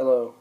Hello.